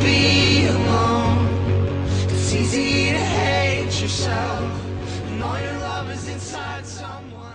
be alone. It's easy to hate yourself, and all your love is inside someone.